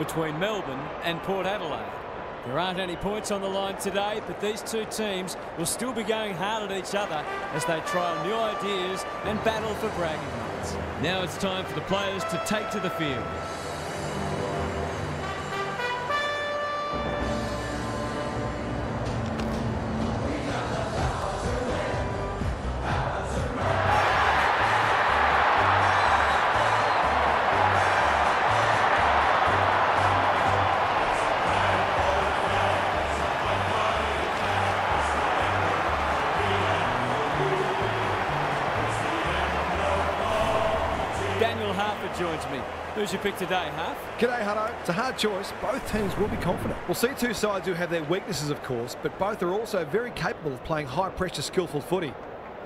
between Melbourne and Port Adelaide. There aren't any points on the line today, but these two teams will still be going hard at each other as they trial new ideas and battle for bragging rights. Now it's time for the players to take to the field. Who's your pick today, Harp? G'day, Hutto. It's a hard choice. Both teams will be confident. We'll see two sides who have their weaknesses, of course, but both are also very capable of playing high-pressure, skillful footy.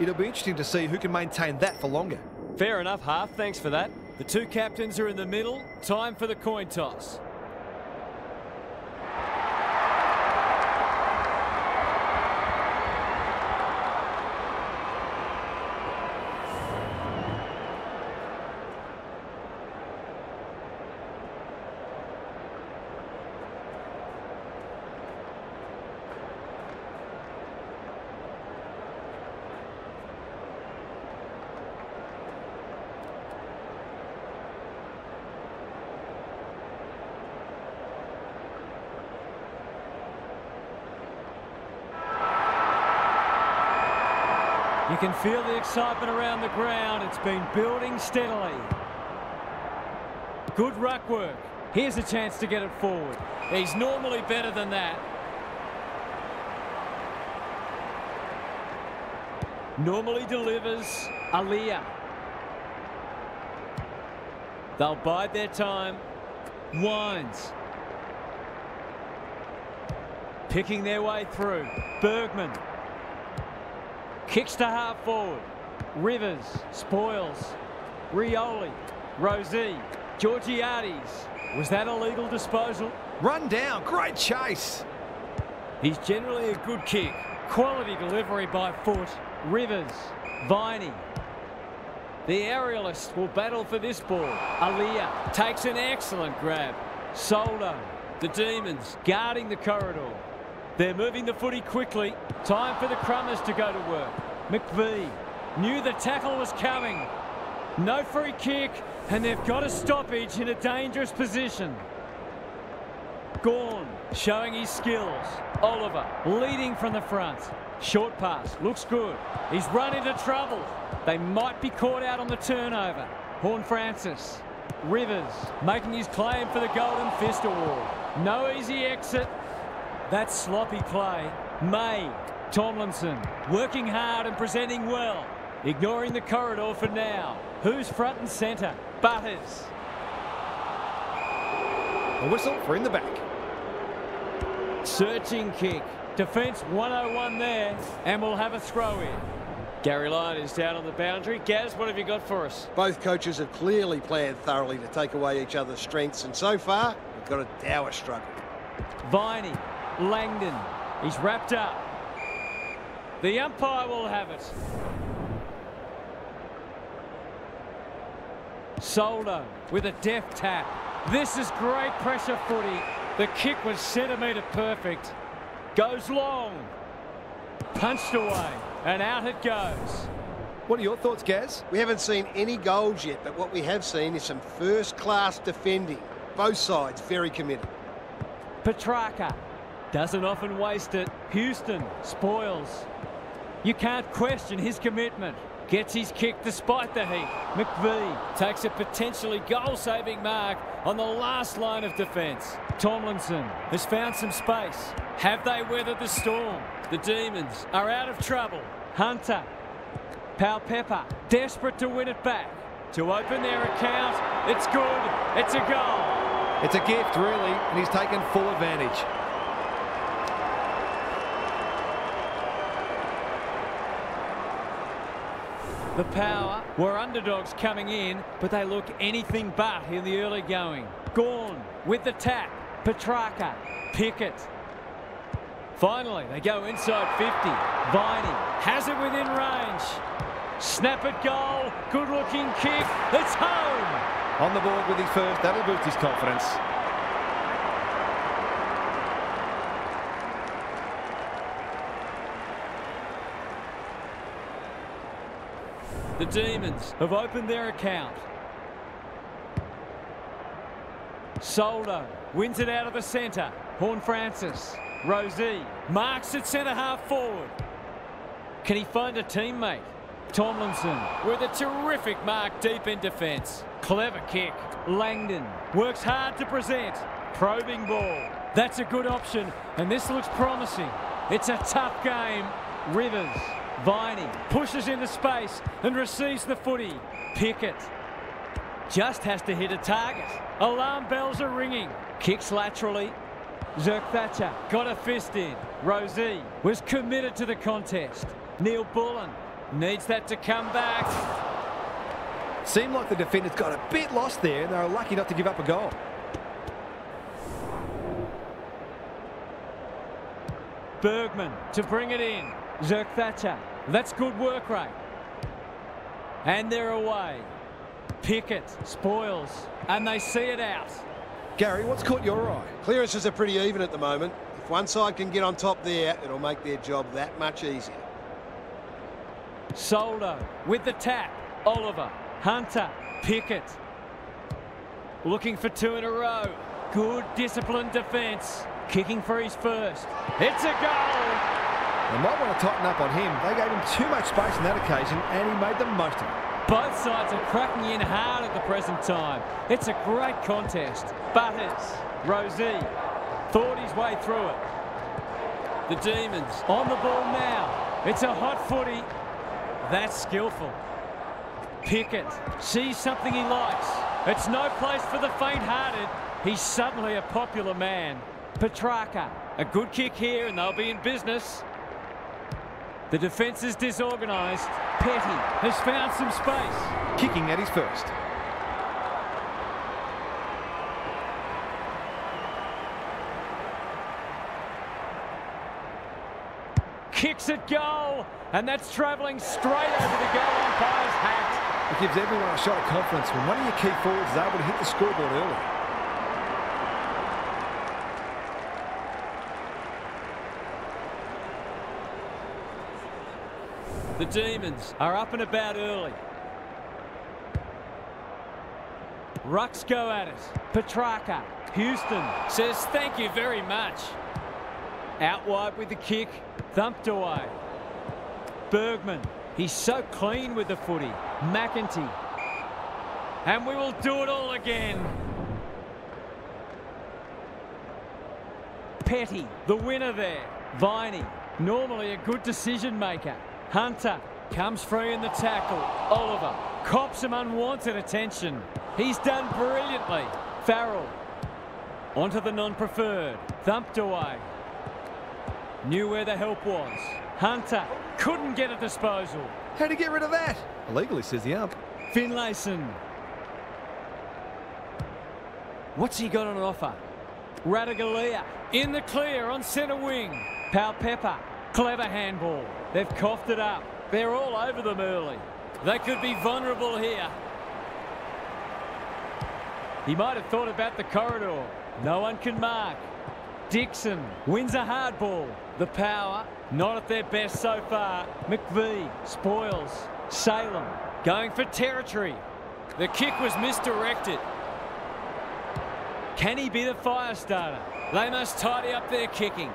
It'll be interesting to see who can maintain that for longer. Fair enough, Half. Thanks for that. The two captains are in the middle. Time for the coin toss. Can feel the excitement around the ground. It's been building steadily. Good ruck work. Here's a chance to get it forward. He's normally better than that. Normally delivers Aliir. They'll bide their time. Wines. Picking their way through. Bergman. Kicks to half forward. Rivers. Spoils. Rioli. Rozee. Georgiades. Was that a legal disposal? Run down. Great chase. He's generally a good kick. Quality delivery by foot. Rivers. Viney. The aerialist will battle for this ball. Aliir takes an excellent grab. Soldo. The Demons guarding the corridor. They're moving the footy quickly. Time for the crumbers to go to work. McVee knew the tackle was coming. No free kick, and they've got a stoppage in a dangerous position. Gawn showing his skills. Oliver leading from the front. Short pass, looks good. He's run into trouble. They might be caught out on the turnover. Horne Francis. Rivers making his claim for the Golden Fist Award. No easy exit. That's sloppy play. May. Tomlinson working hard and presenting well. Ignoring the corridor for now. Who's front and centre? Butters. A whistle for in the back. Searching kick. Defence 101 there. And we'll have a throw in. Gary Lyon is down on the boundary. Gaz, what have you got for us? Both coaches have clearly planned thoroughly to take away each other's strengths, and so far, we've got a dour struggle. Viney. Langdon. He's wrapped up. The umpire will have it. Soldo with a deft tap. This is great pressure footy. The kick was centimetre perfect. Goes long. Punched away. And out it goes. What are your thoughts, Gaz? We haven't seen any goals yet, but what we have seen is some first-class defending. Both sides very committed. Petracca doesn't often waste it. Houston spoils. You can't question his commitment. Gets his kick despite the heat. McVee takes a potentially goal-saving mark on the last line of defence. Tomlinson has found some space. Have they weathered the storm? The Demons are out of trouble. Hunter. Powell Pepper, desperate to win it back. To open their account. It's good. It's a goal. It's a gift, really, and he's taken full advantage. The power were underdogs coming in, but they look anything but in the early going. Gawn with the tap. Petracca. Pickett. Finally, they go inside 50. Viney has it within range. Snap it goal. Good looking kick. It's home. On the board with his first, that'll boost his confidence. The Demons have opened their account. Soldo wins it out of the centre. Horne Francis. Rozee marks it centre half forward. Can he find a teammate? Tomlinson with a terrific mark deep in defence. Clever kick. Langdon works hard to present. Probing ball. That's a good option, and this looks promising. It's a tough game. Rivers. Viney pushes into space and receives the footy. Pickett just has to hit a target. Alarm bells are ringing. Kicks laterally. Zerk Thatcher got a fist in. Rozee was committed to the contest. Neal Bullen needs that to come back. Seemed like the defenders got a bit lost there and they were lucky not to give up a goal. Bergman to bring it in. Zerk Thatcher. That's good work rate. And they're away. Pickett spoils. And they see it out. Gary, what's caught your eye? Clearances are pretty even at the moment. If one side can get on top there, it'll make their job that much easier. Soldo with the tap. Oliver. Hunter. Pickett. Looking for two in a row. Good disciplined defence. Kicking for his first. It's a goal. They might want to tighten up on him. They gave him too much space on that occasion and he made the most of it. Both sides are cracking in hard at the present time. It's a great contest. Butters, Rozee, thought his way through it. The Demons on the ball now. It's a hot footy. That's skillful. Pickett sees something he likes. It's no place for the faint-hearted. He's suddenly a popular man. Petracca, a good kick here and they'll be in business. The defence is disorganised. Petty has found some space. Kicking at his first. Kicks at goal, and that's travelling straight over the goal umpire's hat. It gives everyone a shot of confidence when one of your key forwards is able to hit the scoreboard early. The Demons are up and about early. Rucks go at it. Petracca. Houston says thank you very much. Out wide with the kick. Thumped away. Bergman. He's so clean with the footy. McEntee. And we will do it all again. Petty, the winner there. Viney, normally a good decision maker. Hunter comes free in the tackle. Oliver cops some unwanted attention. He's done brilliantly. Farrell onto the non-preferred. Thumped away. Knew where the help was. Hunter couldn't get a disposal. How'd he get rid of that? Illegally, says the ump. Finlayson. What's he got on offer? Ratugolea in the clear on centre wing. Powell-Pepper. Clever handball. They've coughed it up. They're all over them early. They could be vulnerable here. He might have thought about the corridor. No one can mark. Dixon wins a hard ball. The power, not at their best so far. McVee spoils. Salem going for territory. The kick was misdirected. Can he be the fire starter? They must tidy up their kicking.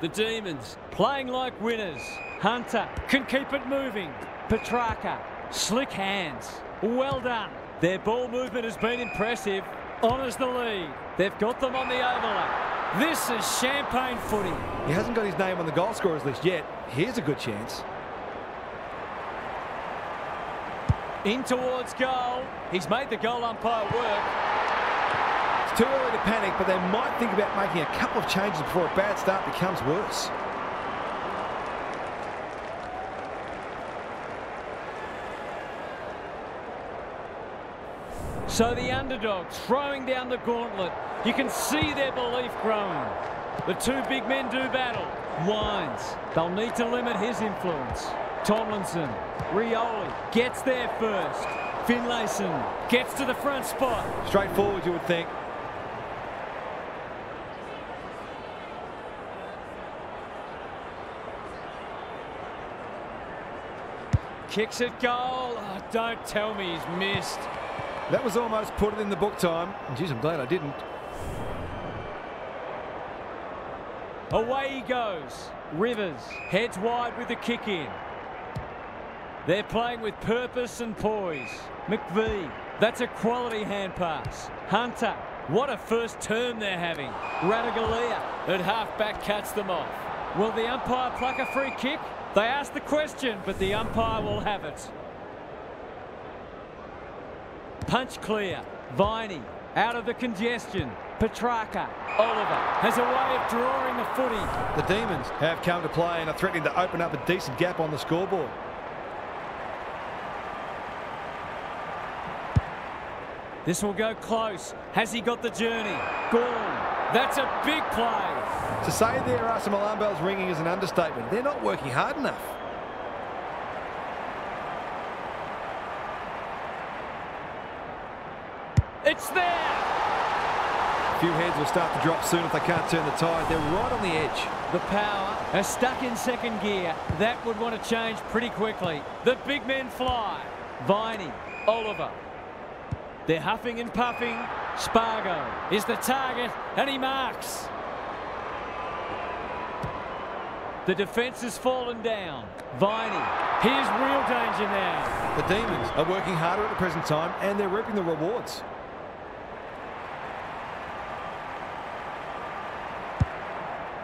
The Demons playing like winners. Hunter can keep it moving. Petracca, slick hands. Well done. Their ball movement has been impressive. Honours the lead. They've got them on the overlap. This is champagne footy. He hasn't got his name on the goal scorers list yet. Here's a good chance. In towards goal. He's made the goal umpire work. Too early to panic, but they might think about making a couple of changes before a bad start becomes worse. So the underdogs throwing down the gauntlet. You can see their belief growing. The two big men do battle. Wines. They'll need to limit his influence. Tomlinson. Rioli gets there first. Finlayson gets to the front spot. Straightforward, you would think. Kicks it goal. Oh, don't tell me he's missed. That was almost put it in the book time. Geez, I'm glad I didn't. Away he goes. Rivers heads wide with the kick in. They're playing with purpose and poise. McVee, that's a quality hand pass. Hunter, what a first term they're having. Ratugolea at half-back cuts them off. Will the umpire pluck a free kick? They ask the question, but the umpire will have it. Punch clear. Viney out of the congestion. Petracca. Oliver has a way of drawing the footy. The Demons have come to play and are threatening to open up a decent gap on the scoreboard. This will go close. Has he got the journey? Gone. That's a big play. To say there are some alarm bells ringing is an understatement. They're not working hard enough. It's there. A few heads will start to drop soon if they can't turn the tide. They're right on the edge. The power are stuck in second gear. That would want to change pretty quickly. The big men fly. Viney, Oliver. They're huffing and puffing. Spargo is the target and he marks. The defence has fallen down. Viney, here's real danger now. The Demons are working harder at the present time and they're reaping the rewards.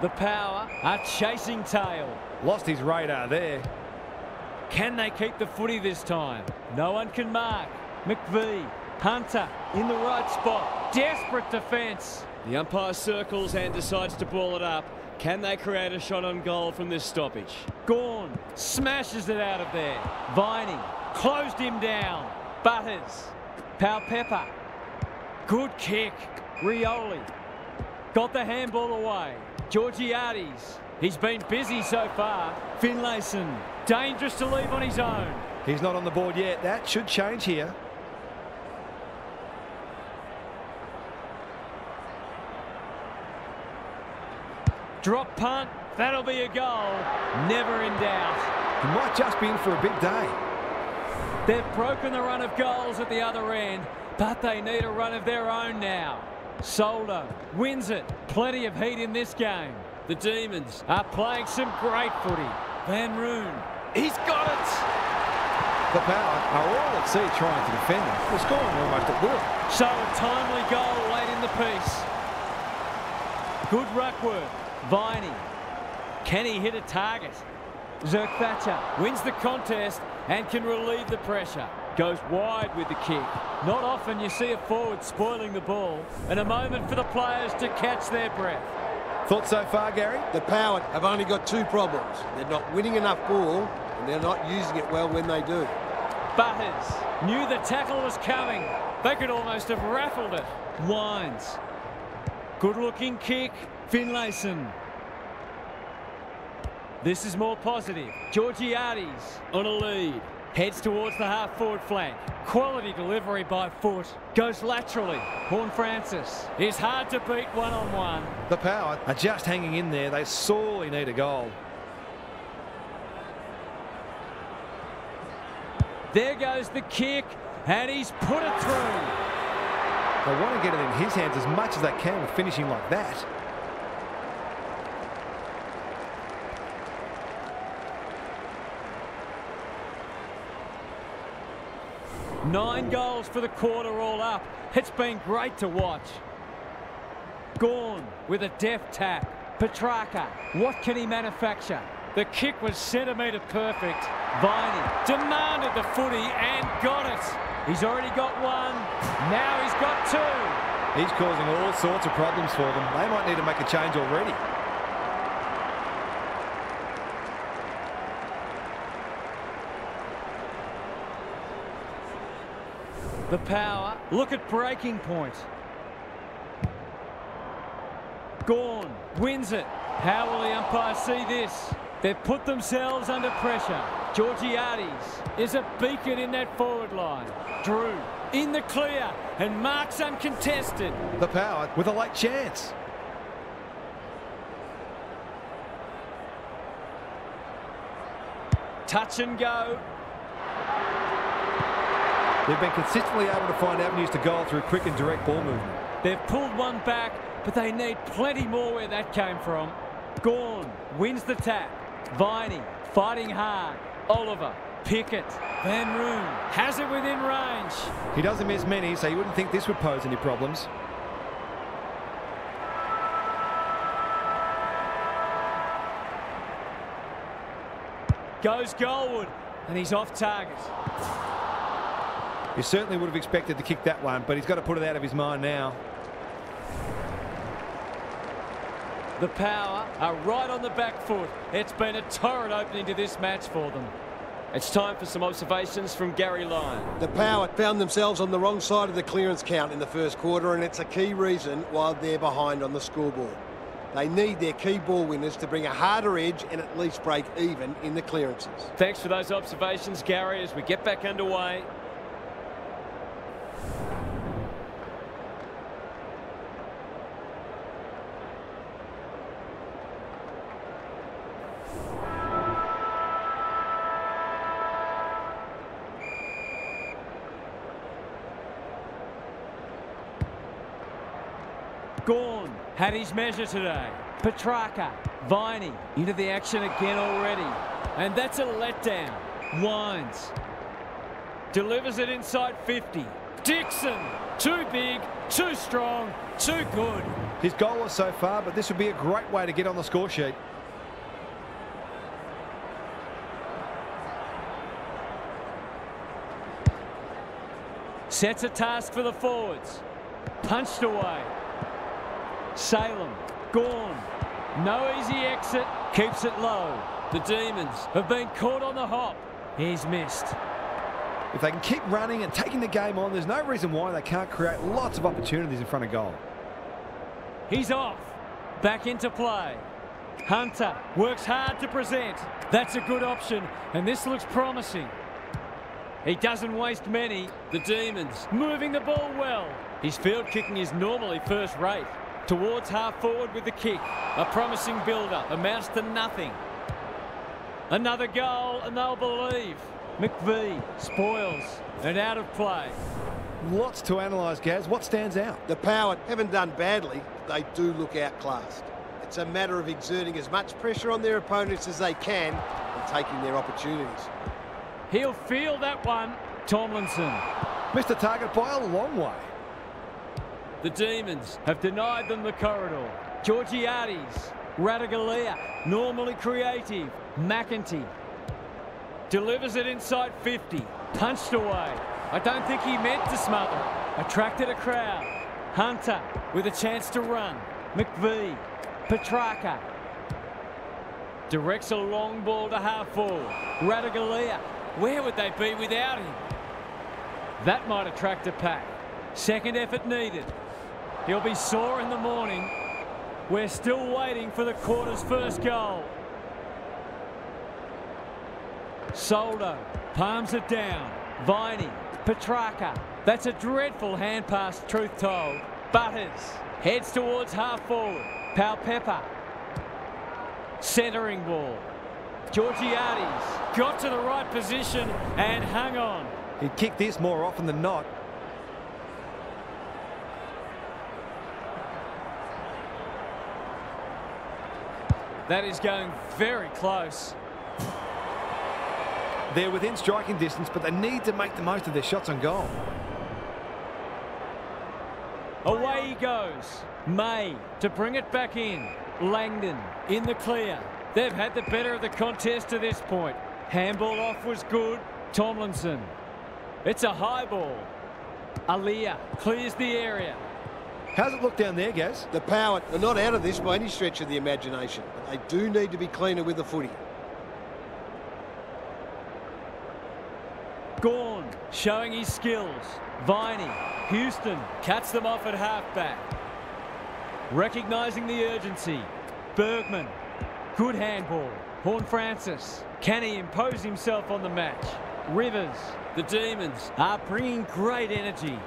The power are chasing tail. Lost his radar there. Can they keep the footy this time? No one can mark. McVee, Hunter in the right spot. Desperate defence. The umpire circles and decides to ball it up. Can they create a shot on goal from this stoppage? Gawn smashes it out of there. Viney closed him down. Butters. Powell-Pepper. Good kick. Rioli got the handball away. Georgiades. He's been busy so far. Finlayson. Dangerous to leave on his own. He's not on the board yet. That should change here. Drop punt. That'll be a goal. Never in doubt. He might just be in for a big day. They've broken the run of goals at the other end, but they need a run of their own now. Soldo wins it. Plenty of heat in this game. The Demons are playing some great footy. Van Roon, he's got it. The power are all at sea trying to defend them. They're scoring almost at will. So a timely goal late in the piece. Good ruck work. Viney. Can he hit a target? Zerk-Thatcher wins the contest and can relieve the pressure. Goes wide with the kick. Not often you see a forward spoiling the ball and a moment for the players to catch their breath. Thoughts so far, Gary? The Power have only got two problems. They're not winning enough ball and they're not using it well when they do. Butters knew the tackle was coming. They could almost have raffled it. Wines. Good looking kick. Finlayson. This is more positive. Georgiades on a lead. Heads towards the half-forward flank. Quality delivery by foot. Goes laterally. Horne-Francis is hard to beat one-on-one. -on -one. The Power are just hanging in there. They sorely need a goal. There goes the kick, and he's put it through. They want to get it in his hands as much as they can with finishing like that. Nine goals for the quarter all up. It's been great to watch. Gawn with a deft tap. Petracca, what can he manufacture? The kick was centimetre perfect. Viney demanded the footy and got it. He's already got one. Now he's got two. He's causing all sorts of problems for them. They might need to make a change already. The power. Look at breaking point. Gawn wins it. How will the umpire see this? They've put themselves under pressure. Georgiades is a beacon in that forward line. Drew in the clear and marks uncontested. The power with a late chance. Touch and go. They've been consistently able to find avenues to goal through quick and direct ball movement. They've pulled one back, but they need plenty more where that came from. Gawn wins the tap. Viney fighting hard. Oliver, Pickett, Van Roon has it within range. He doesn't miss many, so you wouldn't think this would pose any problems. Goes Goldwood, and he's off target. You certainly would have expected to kick that one, but he's got to put it out of his mind now. The power are right on the back foot. It's been a torrid opening to this match for them. It's time for some observations from Gary Lyon. The Power found themselves on the wrong side of the clearance count in the first quarter, and it's a key reason why they're behind on the scoreboard. They need their key ball winners to bring a harder edge and at least break even in the clearances. Thanks for those observations, Gary, as we get back underway. His measure today. Petracca, Viney into the action again already. And that's a letdown. Wines. Delivers it inside 50. Dixon, too big, too strong, too good. His goal was so far, but this would be a great way to get on the score sheet. Sets a task for the forwards. Punched away. Salem, Gawn. No easy exit, keeps it low. The Demons have been caught on the hop. He's missed. If they can keep running and taking the game on, there's no reason why they can't create lots of opportunities in front of goal. He's off. Back into play. Hunter works hard to present. That's a good option, and this looks promising. He doesn't waste many. The Demons moving the ball well. His field kicking is normally first rate. Towards half forward with the kick. A promising build-up. Amounts to nothing. Another goal, and they'll believe. McVee spoils and out of play. Lots to analyse, Gaz. What stands out? The Power haven't done badly, they do look outclassed. It's a matter of exerting as much pressure on their opponents as they can and taking their opportunities. He'll feel that one. Tomlinson. Missed the target by a long way. The Demons have denied them the corridor. Georgiades, Ratugolea, normally creative. McEntee delivers it inside 50. Punched away. I don't think he meant to smother. Attracted a crowd. Hunter with a chance to run. McVee. Petracca. Directs a long ball to half forward. Ratugolea. Where would they be without him? That might attract a pack. Second effort needed. He'll be sore in the morning. We're still waiting for the quarter's first goal. Soldo palms it down. Viney, Petracca. That's a dreadful hand pass, truth told. Butters heads towards half forward. Powell-Pepper. Centering ball. Georgiades got to the right position and hung on. He'd kick this more often than not. That is going very close. They're within striking distance, but they need to make the most of their shots on goal. Away he goes. May to bring it back in. Langdon in the clear. They've had the better of the contest to this point. Handball off was good. Tomlinson. It's a high ball. Aliir clears the area. How's it look down there, Gaz? The power. They're not out of this by any stretch of the imagination, but they do need to be cleaner with the footy. Gawn showing his skills. Viney, Houston cuts them off at halfback. Recognising the urgency. Bergman, good handball. Horne-Francis, can he impose himself on the match? Rivers, the Demons are bringing great energy.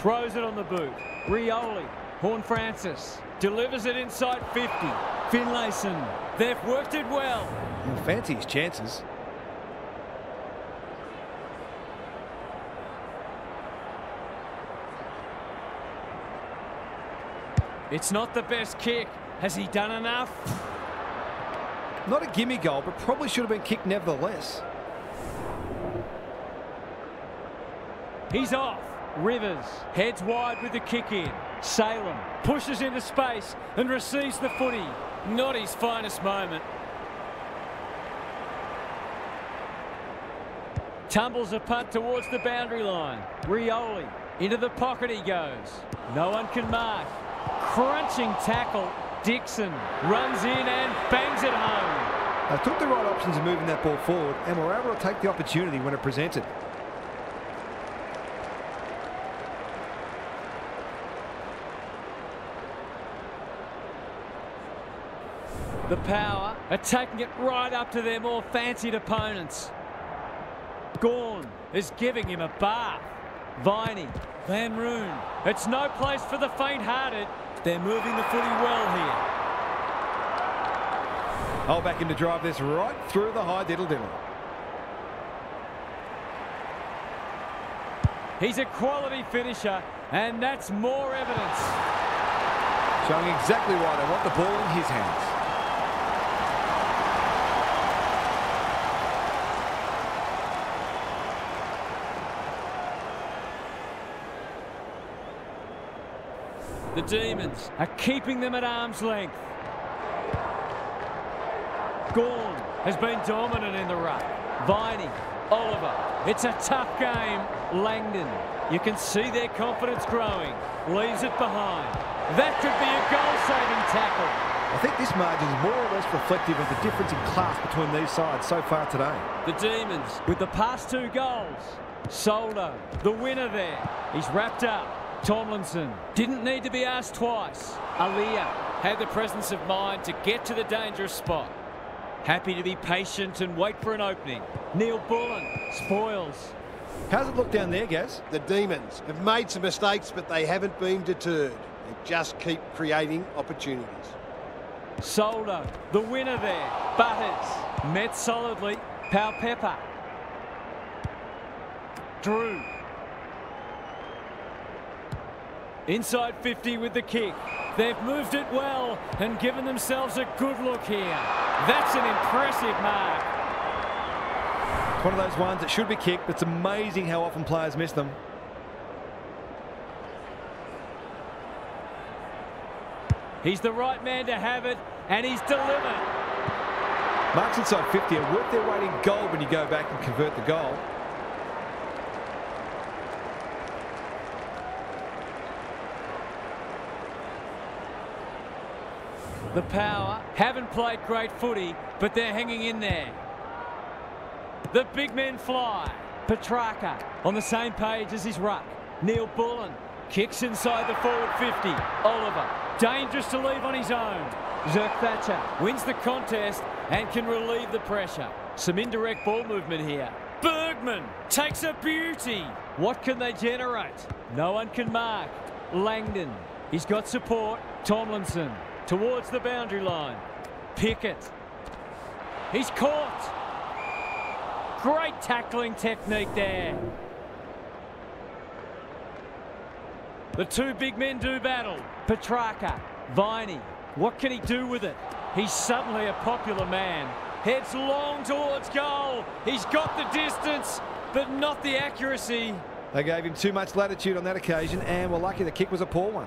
Throws it on the boot. Rioli. Horne Francis. Delivers it inside 50. Finlayson. They've worked it well. well fancy his chances. It's not the best kick. Has he done enough? Not a gimme goal, but probably should have been kicked nevertheless. He's off. Rivers heads wide with the kick in. Salem pushes into space and receives the footy. Not his finest moment. Tumbles a punt towards the boundary line. Rioli into the pocket he goes. No one can mark. Crunching tackle. Dixon runs in and bangs it home. They took the right options in moving that ball forward and were able to take the opportunity when it presented. The power attacking it right up to their more fancied opponents. Gawn is giving him a bath. Viney, Van Roon. It's no place for the faint-hearted. They're moving the footy well here. I'll back him to drive this right through the high diddle diddle. He's a quality finisher, and that's more evidence. Showing exactly why they want the ball in his hands. The Demons are keeping them at arm's length. Gawn has been dominant in the ruck. Viney, Oliver. It's a tough game. Langdon. You can see their confidence growing. Leaves it behind. That could be a goal-saving tackle. I think this margin is more or less reflective of the difference in class between these sides so far today. The Demons with the past two goals. Soldo, the winner there. He's wrapped up. Tomlinson didn't need to be asked twice. Aliir had the presence of mind to get to the dangerous spot. Happy to be patient and wait for an opening. Neal Bullen spoils. How's it look down there, Gaz? The Demons have made some mistakes, but they haven't been deterred. They just keep creating opportunities. Soldo, the winner there. Butters met solidly. Powell Pepper. Drew Inside 50 with the kick. They've moved it well and given themselves a good look here. That's an impressive mark. It's one of those ones that should be kicked, but it's amazing how often players miss them. He's the right man to have it, and he's delivered. Marks inside 50 are worth their weight in gold when you go back and convert the goal. The power haven't played great footy, but they're hanging in there. The big men fly. Petracca on the same page as his ruck. Neal Bullen kicks inside the forward 50. Oliver, dangerous to leave on his own. Zerk Thatcher wins the contest and can relieve the pressure. Some indirect ball movement here. Bergman takes a beauty. What can they generate? No one can mark. Langdon, he's got support. Tomlinson towards the boundary line. Pickett. He's caught. Great tackling technique there. The two big men do battle. Petracca, Viney. What can he do with it? He's suddenly a popular man. Heads long towards goal. He's got the distance, but not the accuracy. They gave him too much latitude on that occasion and were lucky the kick was a poor one.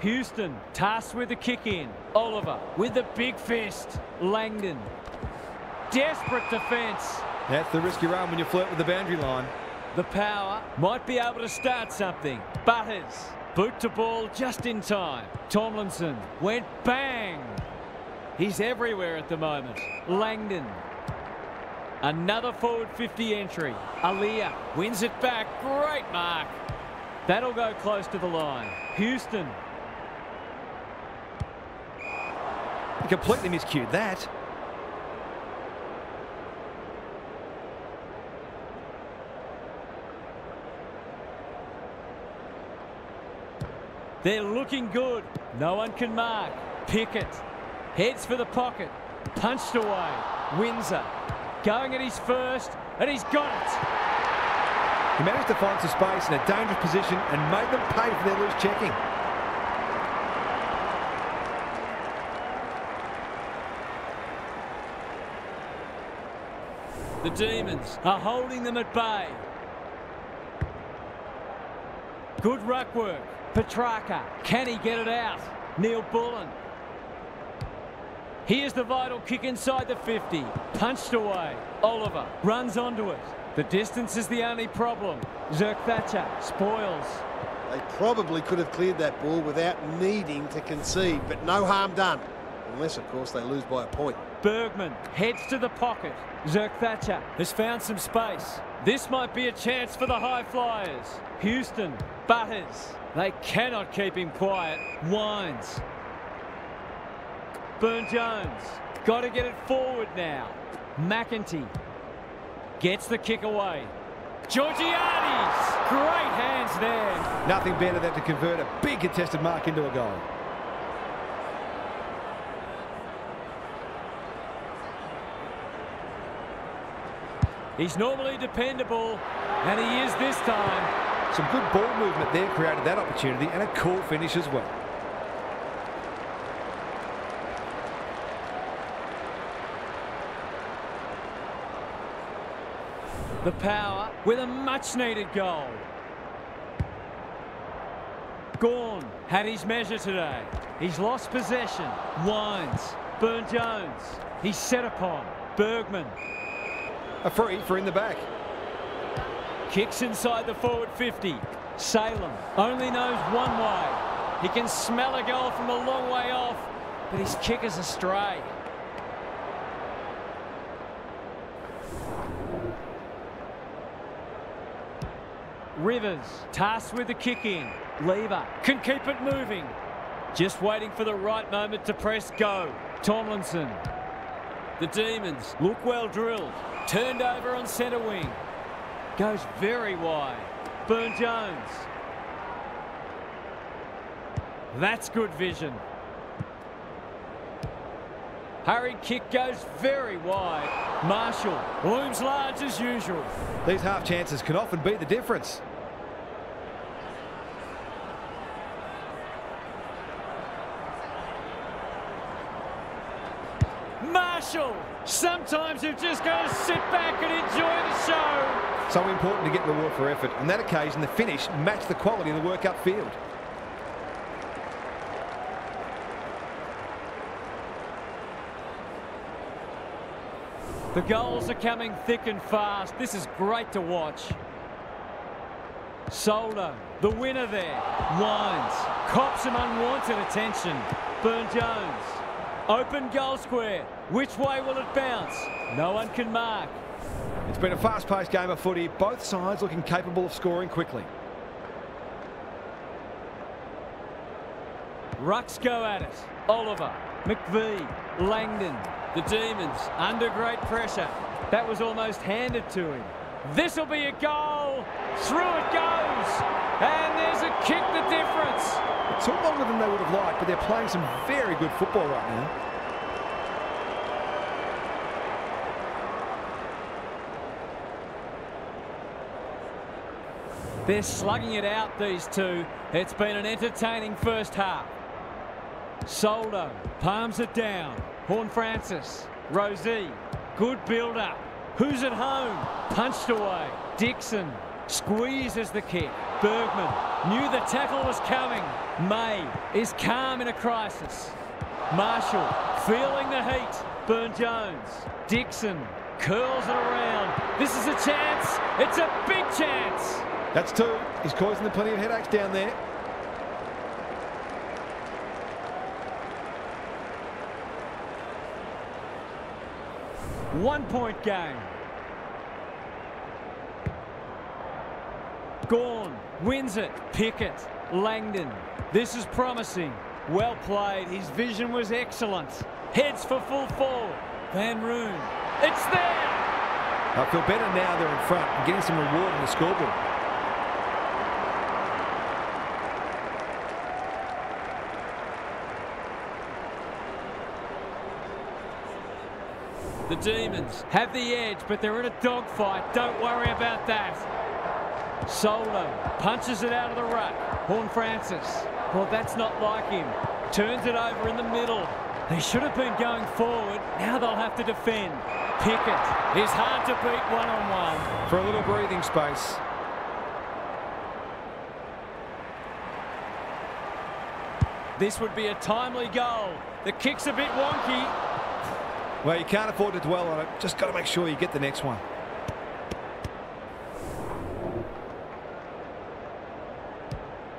Houston tasked with the kick in. Oliver with the big fist. Langdon. Desperate defence. That's the risk you run when you flirt with the boundary line. The power might be able to start something. Butters. Boot to ball just in time. Tomlinson went bang. He's everywhere at the moment. Langdon. Another forward 50 entry. Aliir wins it back. Great mark. That'll go close to the line. Houston He completely miscued that. They're looking good. No one can mark. Pickett heads for the pocket. Punched away. Windsor going at his first, and he's got it. He managed to find some space in a dangerous position and made them pay for their loose checking. The Demons are holding them at bay. Good ruck work. Petracca. Can he get it out? Neal Bullen. Here's the vital kick inside the 50. Punched away. Oliver runs onto it. The distance is the only problem. Zerk Thatcher spoils. They probably could have cleared that ball without needing to concede, but no harm done. Unless, of course, they lose by a point. Bergman heads to the pocket. Zerk Thatcher has found some space. This might be a chance for the high flyers. Houston, Butters. They cannot keep him quiet. Wines. Byrne Jones. Got to get it forward now. McEntee gets the kick away. Georgiades. Great hands there. Nothing better than to convert a big contested mark into a goal. He's normally dependable, and he is this time. Some good ball movement there created that opportunity and a cool finish as well. The power with a much-needed goal. Gawn had his measure today. He's lost possession. Wines. Byrne Jones. He's set upon. Bergman. A free for in the back. Kicks inside the forward 50. Salem only knows one way. He can smell a goal from a long way off, but his kick is astray. Rivers tasked with the kick in. Lever can keep it moving. Just waiting for the right moment to press go. Tomlinson. The Demons look well drilled. Turned over on centre wing. Goes very wide. Byrne Jones. That's good vision. Hurried kick goes very wide. Marshall looms large as usual. These half chances can often be the difference. Marshall! Sometimes you've just got to sit back and enjoy the show. So important to get reward for effort. On that occasion, the finish matched the quality of the work upfield. The goals are coming thick and fast. This is great to watch. Soldo, the winner there. Wines, cops some unwanted attention. Byrne Jones, open goal square. Which way will it bounce? No one can mark. It's been a fast-paced game of footy, both sides looking capable of scoring quickly. Rucks go at it. Oliver, McVee, Langdon, the Demons under great pressure. That was almost handed to him. This will be a goal. Through it goes. And there's a kick the difference. It took longer than they would have liked, but they're playing some very good football right now. They're slugging it out, these two. It's been an entertaining first half. Soldo palms it down. Horne-Francis. Rozee. Good build-up. Who's at home? Punched away. Dixon squeezes the kick. Bergman knew the tackle was coming. May is calm in a crisis. Marshall feeling the heat. Byrne Jones. Dixon curls it around. This is a chance. It's a big chance. That's two. He's causing them plenty of headaches down there. One point game. Gawn wins it. Pickett. Langdon. This is promising. Well played. His vision was excellent. Heads for full forward. Van Roon. It's there. I feel better now they're in front and getting some reward in the scoreboard. The Demons have the edge, but they're in a dogfight. Don't worry about that. Soldo punches it out of the ruck. Horne-Francis. Well, that's not like him. Turns it over in the middle. They should have been going forward. Now they'll have to defend. Pickett is hard to beat one-on-one. -on -one. For a little breathing space. This would be a timely goal. The kick's a bit wonky. Well, you can't afford to dwell on it. Just got to make sure you get the next one.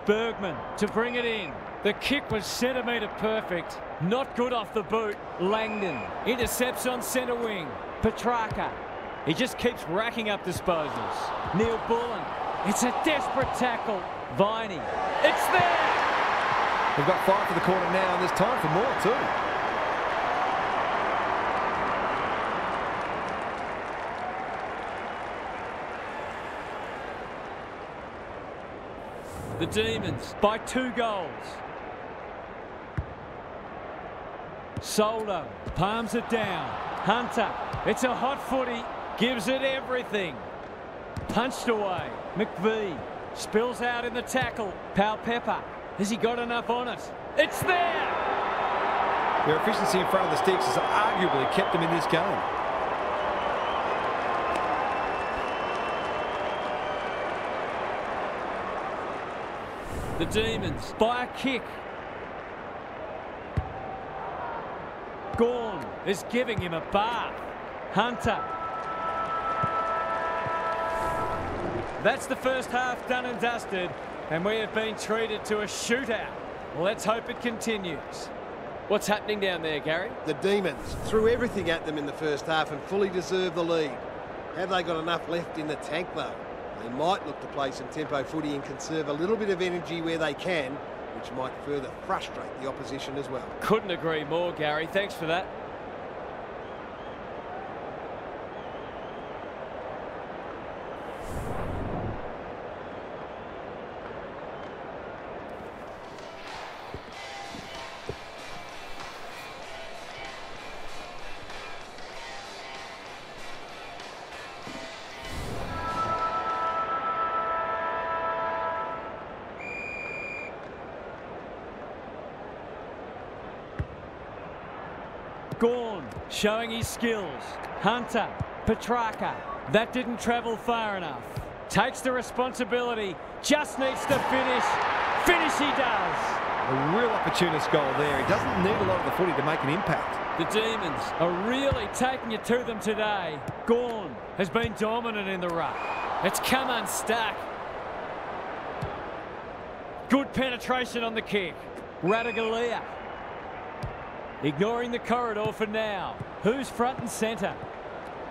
Bergman to bring it in. The kick was centimetre perfect. Not good off the boot. Langdon intercepts on centre wing. Petracca. He just keeps racking up disposals. Neal Bullen. It's a desperate tackle. Viney. It's there! We've got five for the corner now, and there's time for more, too. The Demons by two goals. Soldo palms it down. Hunter, it's a hot footy, gives it everything. Punched away. McVee spills out in the tackle. Powell-Pepper, has he got enough on it? It's there! Their efficiency in front of the sticks has arguably kept them in this game. The Demons by a kick. Gawn is giving him a bath. Hunter. That's the first half done and dusted, and we have been treated to a shootout. Let's hope it continues. What's happening down there, Gary? The Demons threw everything at them in the first half and fully deserve the lead. Have they got enough left in the tank, though? They might look to play some tempo footy and conserve a little bit of energy where they can, which might further frustrate the opposition as well. Couldn't agree more, Gary. Thanks for that. Showing his skills. Hunter, Petracca. That didn't travel far enough. Takes the responsibility. Just needs to finish. Finish he does. A real opportunist goal there. He doesn't need a lot of the footy to make an impact. The Demons are really taking it to them today. Gawn has been dominant in the ruck. It's come unstuck. Good penetration on the kick. Ratugolea Ignoring the corridor for now. Who's front and centre?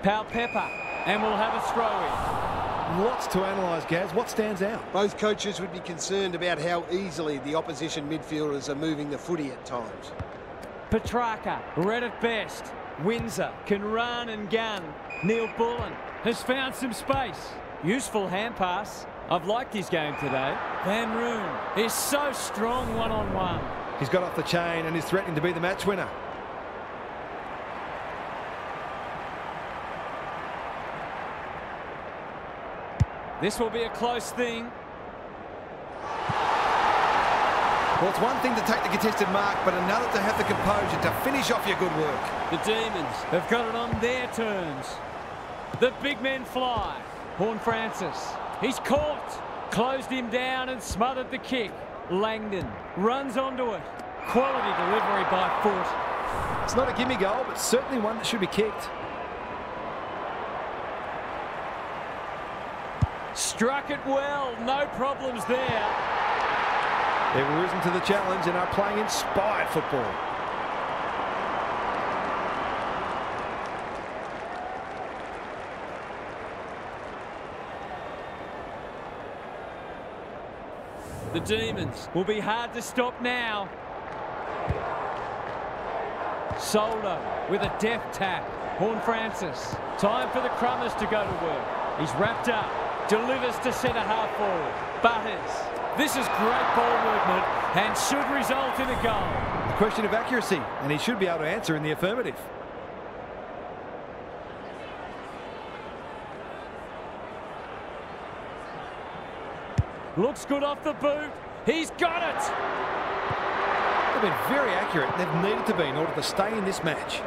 Powell-Pepper. And we'll have a throw-in. Lots to analyse, Gaz. What stands out? Both coaches would be concerned about how easily the opposition midfielders are moving the footy at times. Petracca, red at best. Windsor can run and gun. Neal Bullen has found some space. Useful hand pass. I've liked his game today. Van Roon is so strong one-on-one. -on -one. He's got off the chain and is threatening to be the match winner. This will be a close thing. Well, it's one thing to take the contested mark, but another to have the composure to finish off your good work. The Demons have got it on their terms. The big men fly. Horne Francis. He's caught. Closed him down and smothered the kick. Langdon runs onto it. Quality delivery by foot. It's not a gimme goal, but certainly one that should be kicked. Struck it well. No problems there. They've risen to the challenge and are playing inspired football. The Demons will be hard to stop now. Soldo with a deft tap. Horne Francis. Time for the crumbers to go to work. He's wrapped up. Delivers to centre half forward. Butters. This is great ball movement and should result in a goal. A question of accuracy, and he should be able to answer in the affirmative. Looks good off the boot. He's got it. They've been very accurate. They've needed to be in order to stay in this match.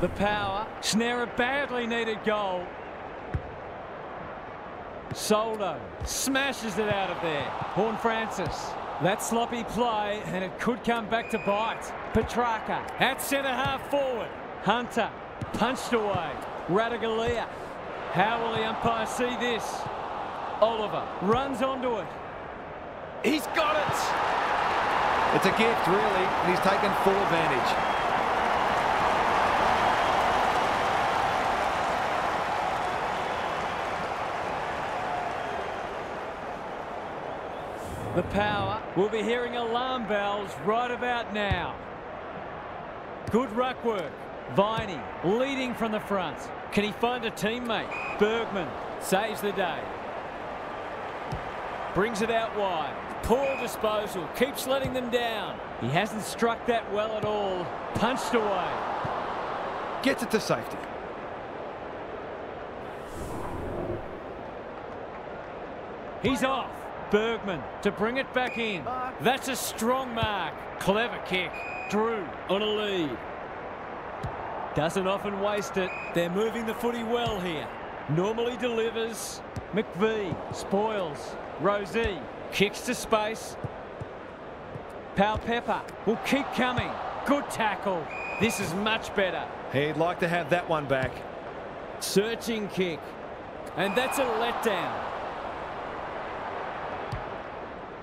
The power. Snare a badly needed goal. Soldo smashes it out of there. Horne Francis. That sloppy play, and it could come back to bite. Petracca at centre half forward. Hunter punched away. Ratugolea. How will the umpire see this? Oliver runs onto it. He's got it. It's a gift, really, and he's taken full advantage. The power. We'll be hearing alarm bells right about now. Good ruck work. Viney leading from the front. Can he find a teammate? Bergman saves the day. Brings it out wide. Poor disposal. Keeps letting them down. He hasn't struck that well at all. Punched away. Gets it to safety. He's off. Bergman to bring it back in. That's a strong mark. Clever kick. Drew on a lead. Doesn't often waste it. They're moving the footy well here. Normally delivers. McVee spoils. Rozee kicks to space. Powell-Pepper will keep coming. Good tackle. This is much better. He'd like to have that one back. Searching kick. And that's a letdown.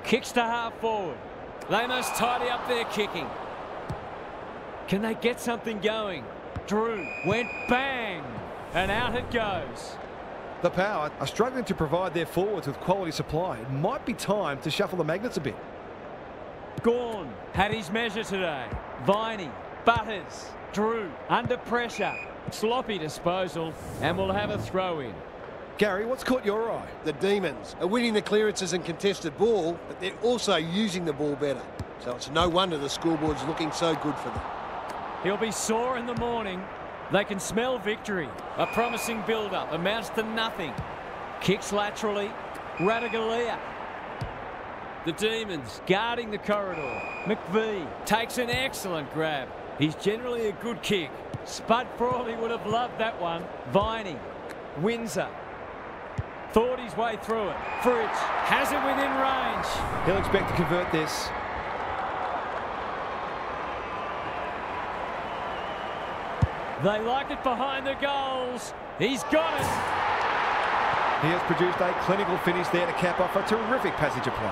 Kicks to half forward. They must tidy up their kicking. Can they get something going? Drew went bang, and out it goes. The Power are struggling to provide their forwards with quality supply. It might be time to shuffle the magnets a bit. Gawn had his measure today. Viney, Butters, Drew under pressure. Sloppy disposal, and we'll have a throw in. Gary, what's caught your eye? The Demons are winning the clearances and contested ball, but they're also using the ball better. So it's no wonder the scoreboard's looking so good for them. He'll be sore in the morning. They can smell victory. A promising build-up amounts to nothing. Kicks laterally. Ratugolea. The Demons guarding the corridor. McVee takes an excellent grab. He's generally a good kick. Spud Frawley would have loved that one. Viney. Windsor. Thought his way through it. Fritsch has it within range. He'll expect to convert this. They like it behind the goals. He's got it. He has produced a clinical finish there to cap off a terrific passage of play.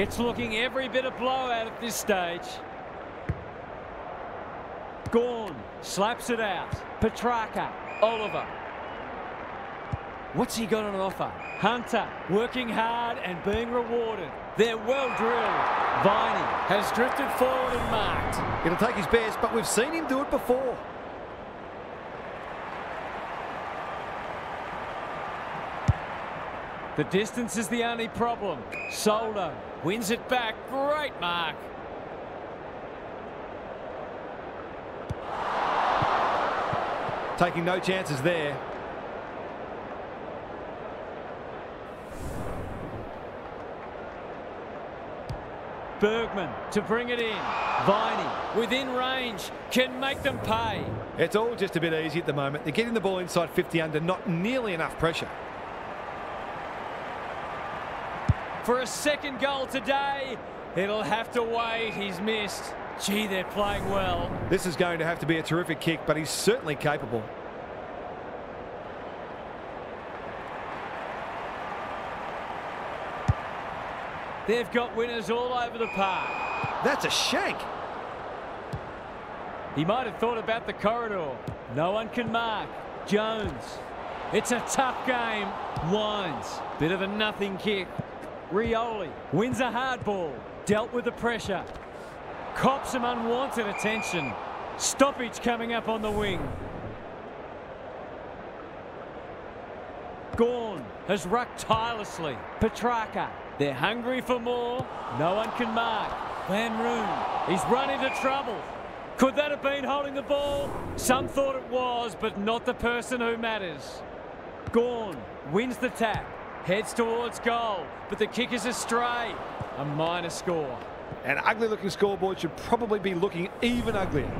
It's looking every bit of blowout at this stage. Gawn slaps it out. Petracca. Oliver. What's he got on offer? Hunter working hard and being rewarded. They're well drilled. Viney has drifted forward and marked. It'll take his best, but we've seen him do it before. The distance is the only problem. Soldo wins it back. Great mark. Taking no chances there. Bergman to bring it in. Viney within range can make them pay. It's all just a bit easy at the moment. They're getting the ball inside 50 under, not nearly enough pressure. For a second goal today, it'll have to wait. He's missed. Gee, they're playing well. This is going to have to be a terrific kick, but he's certainly capable. They've got winners all over the park. That's a shank. He might have thought about the corridor. No one can mark. Jones. It's a tough game. Wines. Bit of a nothing kick. Rioli wins a hard ball. Dealt with the pressure. Cops some unwanted attention. Stoppage coming up on the wing. Gawn has rucked tirelessly. Petracca. They're hungry for more. No one can mark. Van Roon. He's run into trouble. Could that have been holding the ball? Some thought it was, but not the person who matters. Gawn wins the tap. Heads towards goal, but the kick is astray. A minor score. An ugly looking scoreboard should probably be looking even uglier.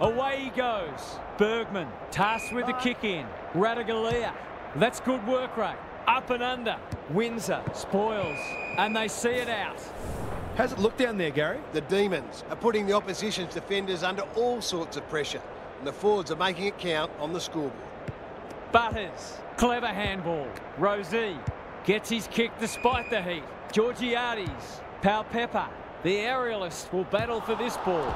Away he goes. Bergman tasked with the kick in. Ratugolea. That's good work rate. Up and under. Windsor spoils. And they see it out. How's it look down there, Gary? The Demons are putting the opposition's defenders under all sorts of pressure. And the forwards are making it count on the scoreboard. Butters. Clever handball. Rozee gets his kick despite the heat. Georgiades. Powell-Pepper. The aerialist will battle for this ball.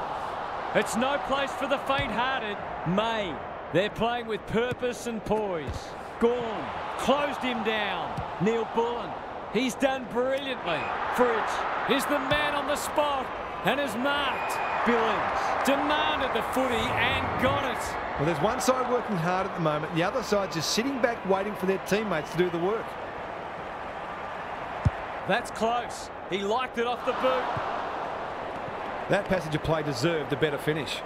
It's no place for the faint-hearted. May. They're playing with purpose and poise. Gawn closed him down. Neal Bullen. He's done brilliantly. Fritsch is the man on the spot and has marked. Billings demanded the footy and got it. Well, there's one side working hard at the moment. The other side's just sitting back waiting for their teammates to do the work. That's close. He liked it off the boot. That passage of play deserved a better finish.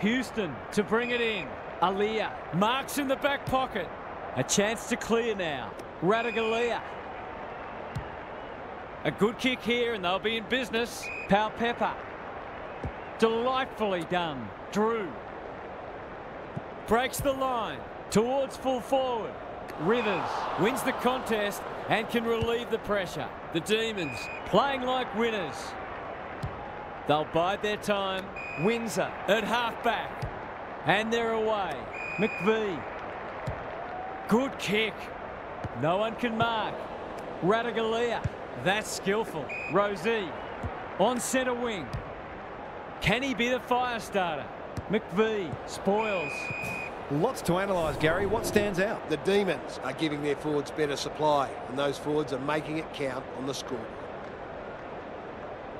Houston to bring it in. Aliir marks in the back pocket. A chance to clear now. Ratugolea. A good kick here and they'll be in business. Powell-Pepper. Delightfully done. Drew. Breaks the line. Towards full forward. Rivers wins the contest and can relieve the pressure. The Demons playing like winners. They'll bide their time. Windsor at half-back. And they're away. McVee. Good kick. No one can mark. Ratugolea. That's skillful. Rozee on centre wing. Can he be the fire starter? McVee spoils. Lots to analyse, Gary. What stands out? The Demons are giving their forwards better supply, and those forwards are making it count on the score.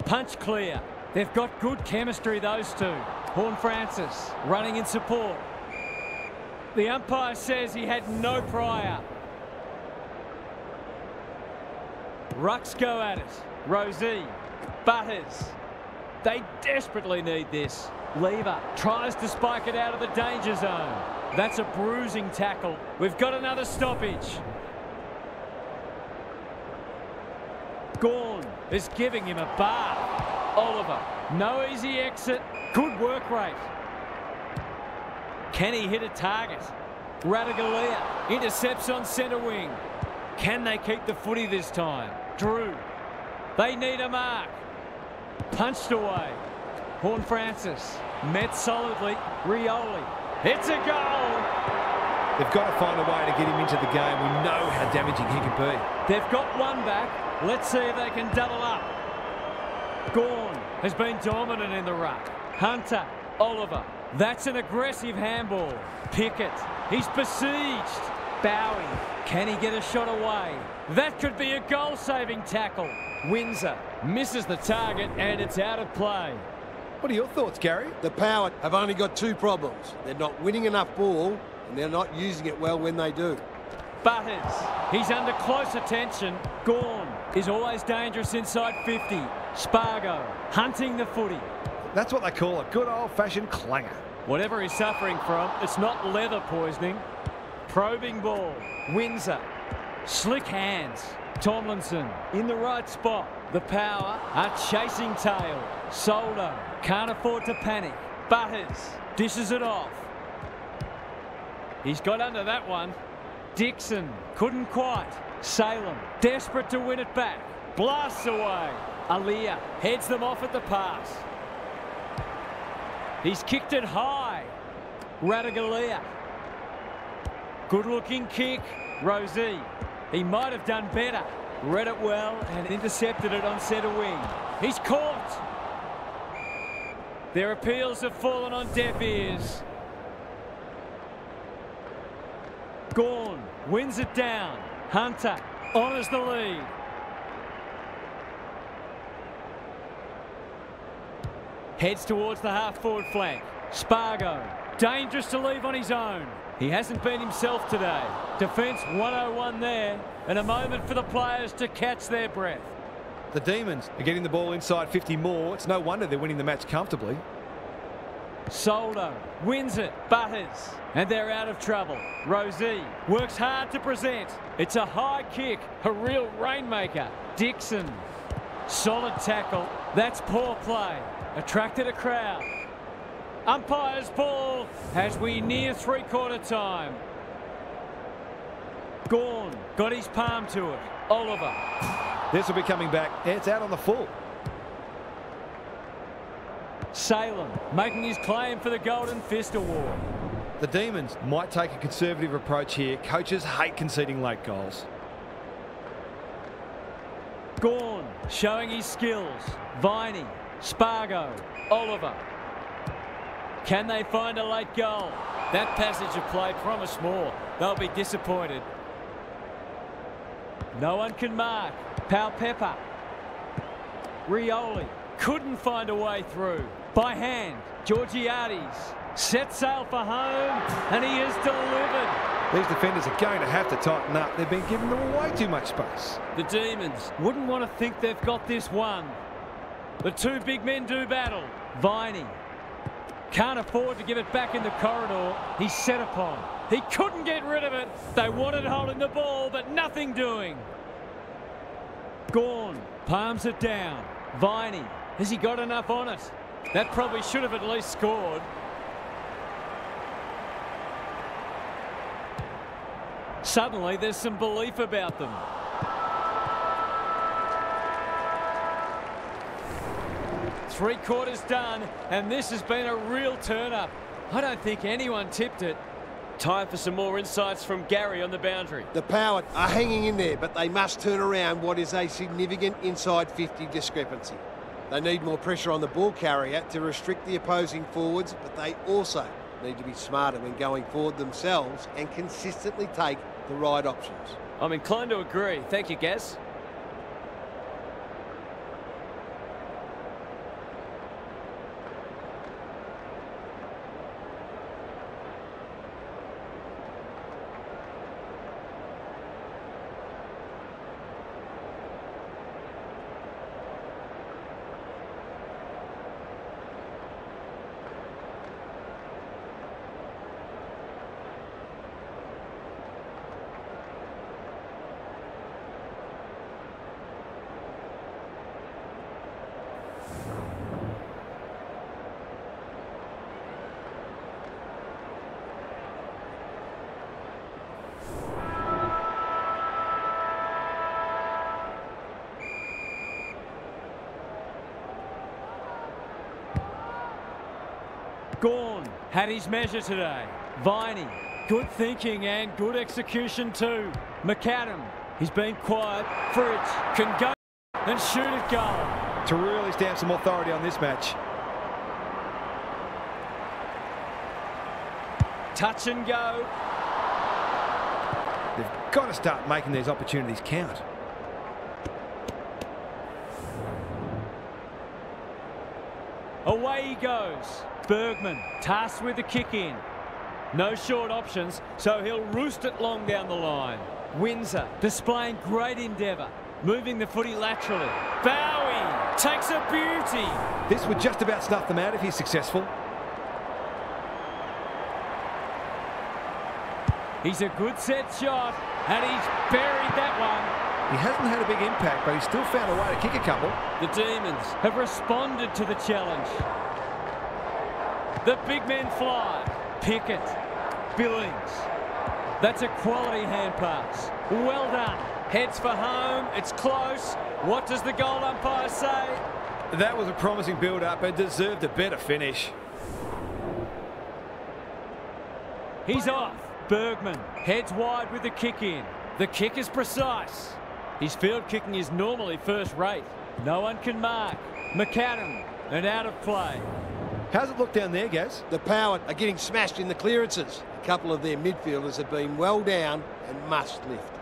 Punch clear. They've got good chemistry, those two. Horne Francis running in support. The umpire says he had no prior. Rucks go at it. Rozee. Butters. They desperately need this. Lever tries to spike it out of the danger zone. That's a bruising tackle. We've got another stoppage. Gawn is giving him a bar. Oliver, no easy exit. Good work rate. Can he hit a target? Ratugolea intercepts on centre wing. Can they keep the footy this time? Drew. They need a mark. Punched away. Horne-Francis. Met solidly. Rioli. It's a goal. They've got to find a way to get him into the game. We know how damaging he can be. They've got one back. Let's see if they can double up. Gawn has been dominant in the ruck. Hunter. Oliver. That's an aggressive handball. Pickett. He's besieged. Bowey. Can he get a shot away? That could be a goal-saving tackle. Windsor misses the target and it's out of play. What are your thoughts, Gary? The Power have only got two problems. They're not winning enough ball, and they're not using it well when they do. Butters. He's under close attention. Gawn is always dangerous inside 50. Spargo hunting the footy. That's what they call a good old-fashioned clanger. Whatever he's suffering from, it's not leather poisoning. Probing ball. Windsor. Slick hands. Tomlinson in the right spot. The power are chasing tail. Soldo can't afford to panic. Butters dishes it off. He's got under that one. Dixon couldn't quite. Salem desperate to win it back. Blasts away. Aliir heads them off at the pass. He's kicked it high. Ratugolea. Good looking kick. Rozee. He might have done better. Read it well and intercepted it on centre wing. He's caught. Their appeals have fallen on deaf ears. Gawn wins it down. Hunter honours the lead. Heads towards the half-forward flank. Spargo, dangerous to leave on his own. He hasn't been himself today. Defence 101 there, and a moment for the players to catch their breath. The Demons are getting the ball inside 50 more. It's no wonder they're winning the match comfortably. Soldo wins it, Butters, and they're out of trouble. Rozee works hard to present. It's a high kick, a real rainmaker. Dixon, solid tackle. That's poor play. Attracted a crowd. Umpire's ball as we near three-quarter time. Gawn got his palm to it. Oliver. This will be coming back. It's out on the full. Salem making his claim for the Golden Fist Award. The Demons might take a conservative approach here. Coaches hate conceding late goals. Gawn showing his skills. Viney, Spargo, Oliver. Can they find a late goal? That passage of play promised more. They'll be disappointed. No one can mark. Pepper. Rioli couldn't find a way through. By hand, Georgiades set sail for home, and he is delivered. These defenders are going to have to tighten up. They've been giving them way too much space. The Demons wouldn't want to think they've got this one. The two big men do battle. Viney can't afford to give it back in the corridor. He's set upon. He couldn't get rid of it. They wanted holding the ball, but nothing doing. Gawn palms it down. Viney, has he got enough on it? That probably should have at least scored. Suddenly, there's some belief about them. Three quarters done, and this has been a real turn-up. I don't think anyone tipped it. Time for some more insights from Gary on the boundary. The Power are hanging in there, but they must turn around what is a significant inside 50 discrepancy. They need more pressure on the ball carrier to restrict the opposing forwards, but they also need to be smarter when going forward themselves and consistently take the right options. I'm inclined to agree. Thank you, Gaz. Gawn had his measure today. Viney, good thinking and good execution too. McAdam, he's been quiet. Fritsch can go and shoot it goal. To really stamp some authority on this match. Touch and go. They've got to start making these opportunities count. Away he goes. Bergman tasked with the kick in. No short options, so he'll roost it long down the line. Windsor displaying great endeavour, moving the footy laterally. Bowey takes a beauty. This would just about snuff them out if he's successful. He's a good set shot, and he's buried that one. He hasn't had a big impact, but he's still found a way to kick a couple. The Demons have responded to the challenge. The big men fly. Pickett. Billings. That's a quality hand pass. Well done. Heads for home. It's close. What does the goal umpire say? That was a promising build-up and deserved a better finish. He's off. Bergman heads wide with the kick in. The kick is precise. His field kicking is normally first rate. No one can mark. McAdam and out of play. How's it look down there, Gaz? The Power are getting smashed in the clearances. A couple of their midfielders have been well down and must lift.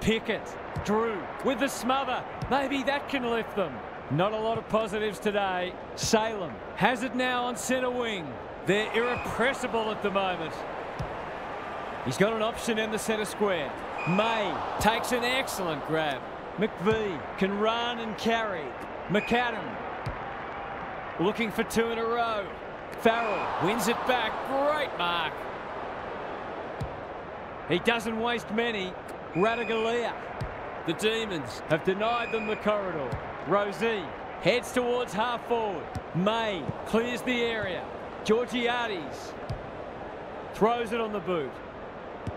Pickett, Drew with the smother. Maybe that can lift them. Not a lot of positives today. Salem has it now on centre wing. They're irrepressible at the moment. He's got an option in the centre square. May takes an excellent grab. McVee can run and carry. McAdam looking for two in a row. Farrell wins it back. Great mark. He doesn't waste many. Ratugolea. The Demons have denied them the corridor. Rozee heads towards half forward. May clears the area. Georgiades throws it on the boot.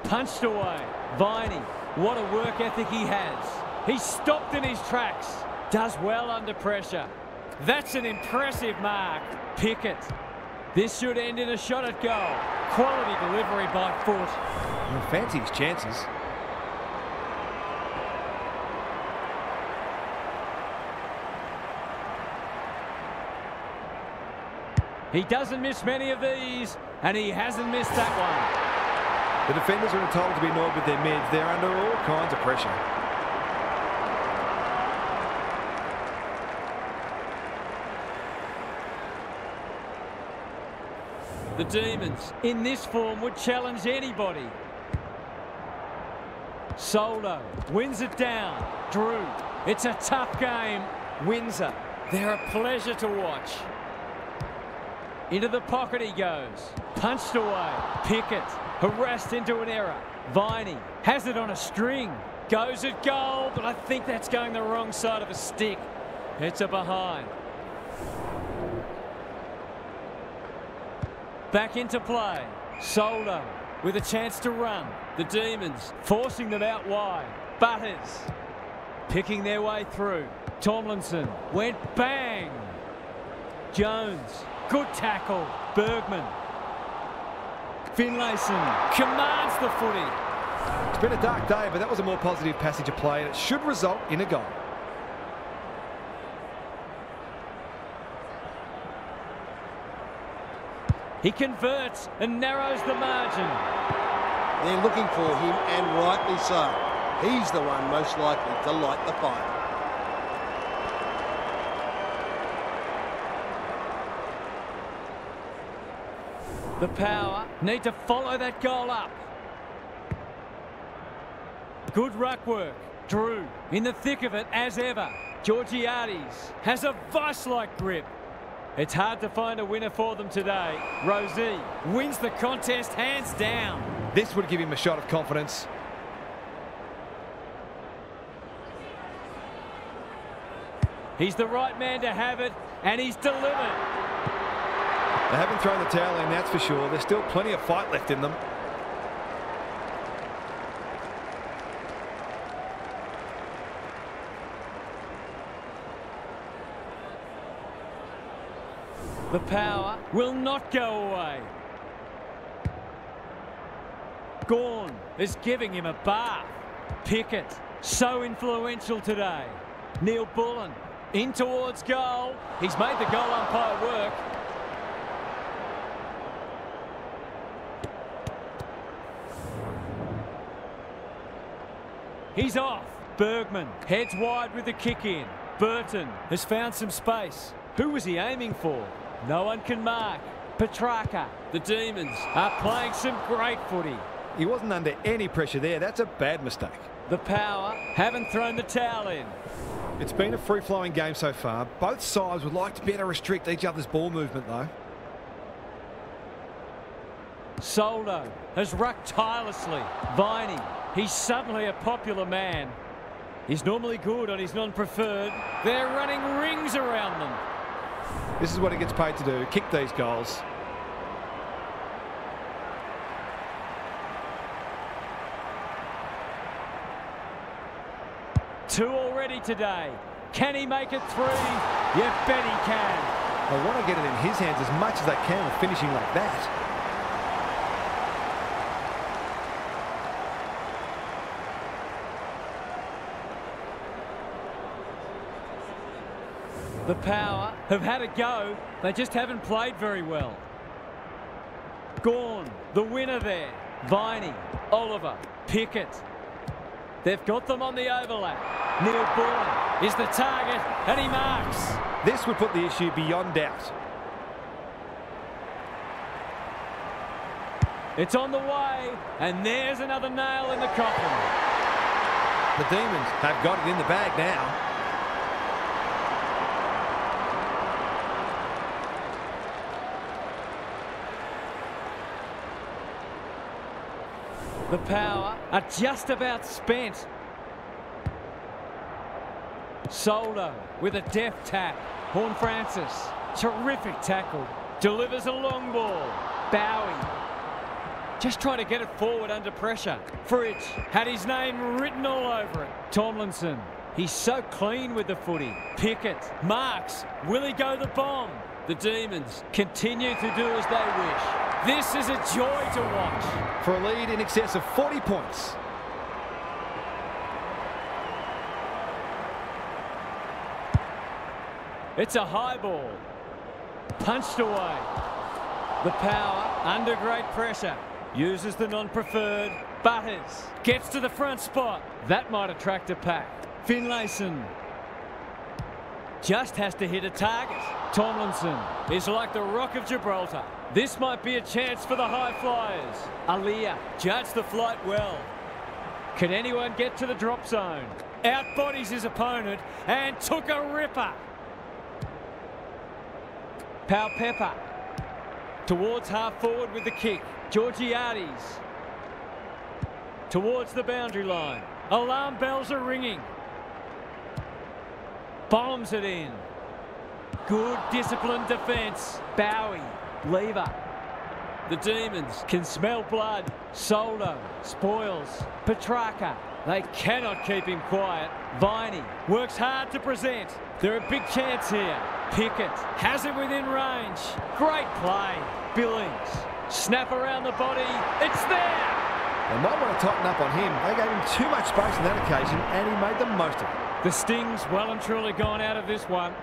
Punched away. Viney, what a work ethic he has. He's stopped in his tracks. Does well under pressure. That's an impressive mark. Pickett. This should end in a shot at goal. Quality delivery by foot. fancy his chances. He doesn't miss many of these, and he hasn't missed that one. The defenders are entitled to be annoyed with their mids. They're under all kinds of pressure. The Demons, in this form, would challenge anybody. Soldo wins it down. Drew, it's a tough game. Windsor, they're a pleasure to watch. Into the pocket he goes. Punched away. Pickett harassed into an error. Viney has it on a string. Goes at goal, but I think that's going the wrong side of a stick. It's a behind. Back into play. Soldo with a chance to run. The Demons forcing them out wide. Butters picking their way through. Tomlinson went bang. Jones Good tackle. Bergman. Finlayson commands the footy. It's been a dark day, but that was a more positive passage of play, and it should result in a goal. He converts and narrows the margin. They're looking for him, and rightly so. He's the one most likely to light the fire. The power need to follow that goal up. Good ruck work. Drew in the thick of it as ever. Georgiades has a vice-like grip. It's hard to find a winner for them today. Rozee wins the contest hands down. This would give him a shot of confidence. He's the right man to have it, and he's delivered. They haven't thrown the towel in, that's for sure. There's still plenty of fight left in them. The power will not go away. Gawn is giving him a bath. Pickett, so influential today. Neal Bullen in towards goal. He's made the goal umpire work. He's off. Bergman heads wide with the kick in. Burton has found some space. Who was he aiming for? No one can mark. Petracca. The Demons are playing some great footy. He wasn't under any pressure there. That's a bad mistake. The power haven't thrown the towel in. It's been a free-flowing game so far. Both sides would like to better restrict each other's ball movement, though. Soldo has rucked tirelessly. Viney He's suddenly a popular man. He's normally good on his non-preferred. They're running rings around them. This is what he gets paid to do, kick these goals. Two already today. Can he make it three? You bet he can. I want to get it in his hands as much as I can with finishing like that. The Power have had a go. They just haven't played very well. Gawn, the winner there. Viney, Oliver, Pickett. They've got them on the overlap. Neal Bullen is the target, and he marks. This would put the issue beyond doubt. It's on the way, and there's another nail in the coffin. The Demons have got it in the bag now. The power are just about spent. Soldo with a deft tap. Horne Francis, terrific tackle. Delivers a long ball. Bowey. Just trying to get it forward under pressure. Fritsch had his name written all over it. Tomlinson, he's so clean with the footy. Pickett, Marks, will he go the bomb? The Demons continue to do as they wish. This is a joy to watch. For a lead in excess of 40 points. It's a high ball. Punched away. The power under great pressure. Uses the non-preferred. Butters. Gets to the front spot. That might attract a pack. Finlayson. Just has to hit a target. Tomlinson is like the Rock of Gibraltar. This might be a chance for the high flyers. Aliir judged the flight well. Can anyone get to the drop zone? Outbodies his opponent and took a ripper. Powell-Pepper towards half forward with the kick. Georgiades towards the boundary line. Alarm bells are ringing. Bombs it in. Good disciplined defence. Bowey, Lever. The Demons can smell blood. Soldo, Spoils, Petracca. They cannot keep him quiet. Viney works hard to present. They're a big chance here. Pickett has it within range. Great play. Billings. Snap around the body. It's there. They might want to tighten up on him. They gave him too much space on that occasion, and he made the most of it. The Sting's well and truly gone out of this one.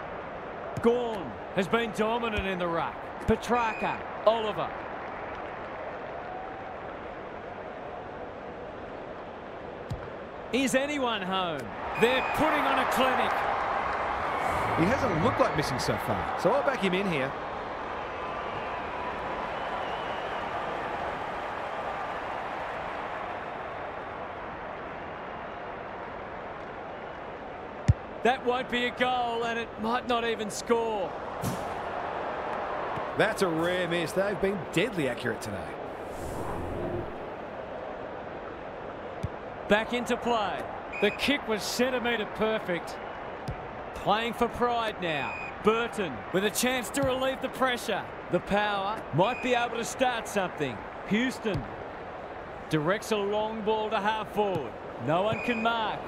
Gawn has been dominant in the ruck. Petracca, Oliver. Is anyone home? They're putting on a clinic. He hasn't looked like missing so far, so I'll back him in here. That won't be a goal, and it might not even score. That's a rare miss. They've been deadly accurate today. Back into play. The kick was centimetre perfect. Playing for pride now. Burton with a chance to relieve the pressure. The power might be able to start something. Houston directs a long ball to half forward. No one can mark.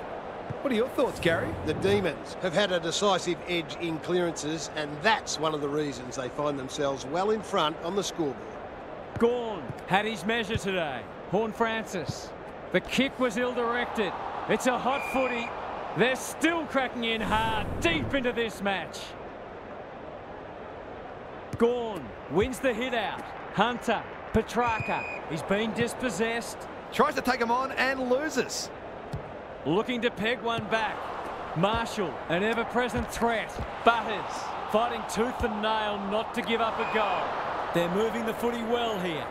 What are your thoughts, Gary? The Demons have had a decisive edge in clearances, and that's one of the reasons they find themselves well in front on the scoreboard. Gawn had his measure today. Horne-Francis. The kick was ill-directed. It's a hot footy. They're still cracking in hard, deep into this match. Gawn wins the hit out. Hunter, Petracca. He's been dispossessed. Tries to take him on and loses. Looking to peg one back. Marshall, an ever-present threat. Butters, fighting tooth and nail not to give up a goal. They're moving the footy well here.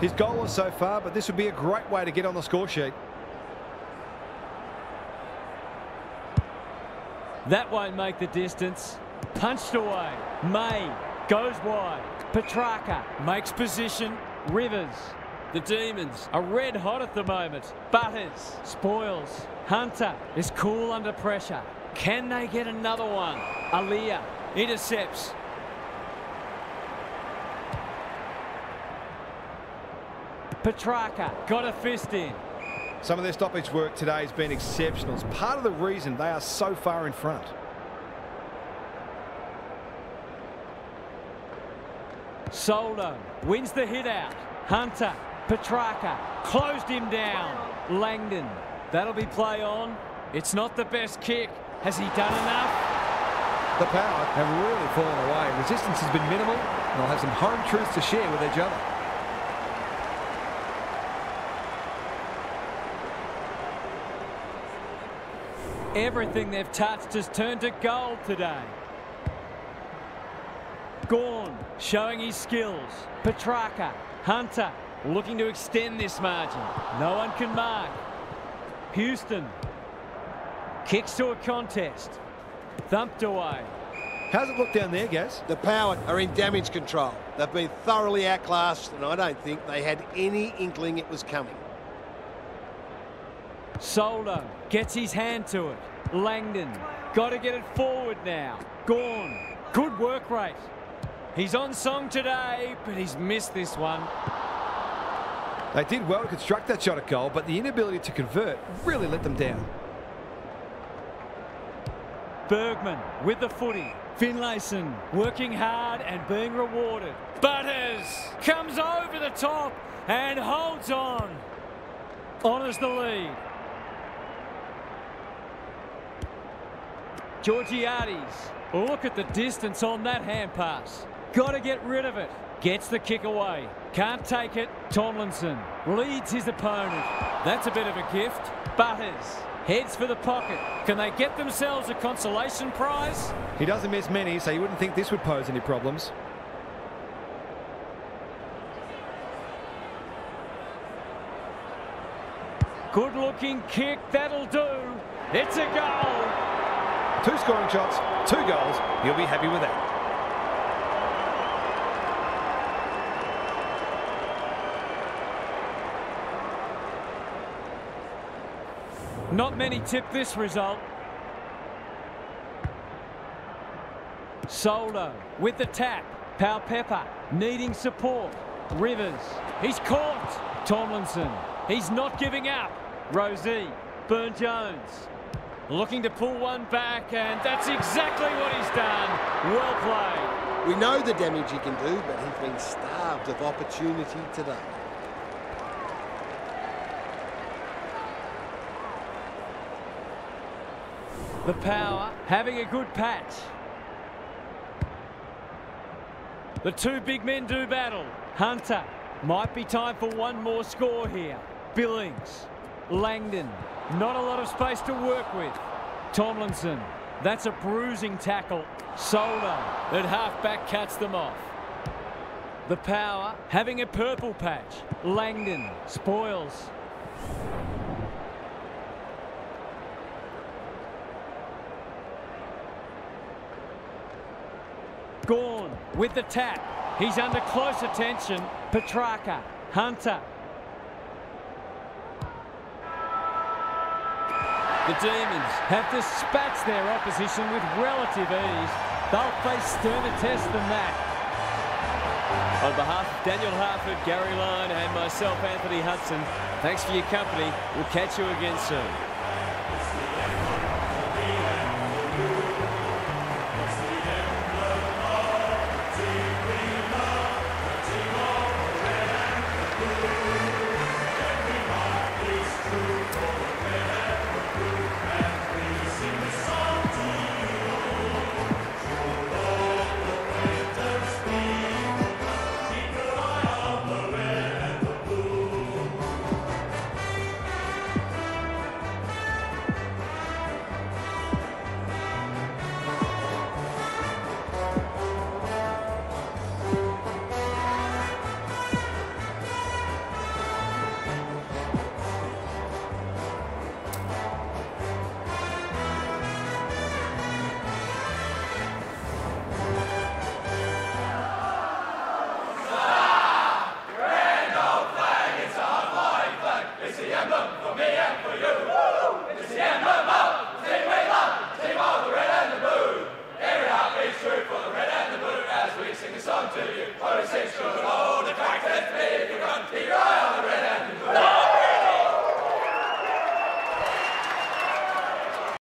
His goal was so far, but this would be a great way to get on the score sheet. That won't make the distance. Punched away. May goes wide. Petracca makes position. Rivers. The Demons are red hot at the moment. Butters. Spoils. Hunter is cool under pressure. Can they get another one? Aliir intercepts. Petracca got a fist in. Some of their stoppage work today has been exceptional. It's part of the reason they are so far in front. Soldo wins the hit out. Hunter, Petracca closed him down. Langdon, that'll be play on. It's not the best kick. Has he done enough? The power have really fallen away. Resistance has been minimal, and they'll have some home truths to share with each other. Everything they've touched has turned to gold today. Gawn showing his skills. Petracca, Hunter looking to extend this margin. No one can mark. Houston kicks to a contest. Thumped away. How's it look down there, Gaz? The Power are in damage control. They've been thoroughly outclassed, and I don't think they had any inkling it was coming. Soldo gets his hand to it. Langdon got to get it forward now. Gawn, good work rate. He's on song today, but he's missed this one. They did well to construct that shot at goal, but the inability to convert really let them down. Bergman with the footy. Finlayson working hard and being rewarded. Butters comes over the top and holds on. Honours the lead. Georgiades. Look at the distance on that hand pass. Got to get rid of it. Gets the kick away. Can't take it. Tomlinson leads his opponent. That's a bit of a gift. Butters heads for the pocket. Can they get themselves a consolation prize? He doesn't miss many, so you wouldn't think this would pose any problems. Good looking kick. That'll do. It's a goal. Two scoring shots, two goals. You'll be happy with that. Not many tip this result. Soldo with the tap. Powell-Pepper needing support. Rivers. He's caught. Tomlinson. He's not giving up. Rozee. Byrne-Jones. Looking to pull one back, and that's exactly what he's done. Well played. We know the damage he can do, but he's been starved of opportunity today. The power having a good patch. The two big men do battle. Hunter. Might be time for one more score here. Billings. Langdon. Not a lot of space to work with. Tomlinson. That's a bruising tackle. Soldo. At halfback cuts them off. The power having a purple patch. Langdon. Spoils. Gawn with the tap. He's under close attention. Petracca. Hunter. The Demons have dispatched their opposition with relative ease. They'll face sterner tests than that. On behalf of Daniel Harford, Gary Lyon and myself, Anthony Hudson, thanks for your company. We'll catch you again soon.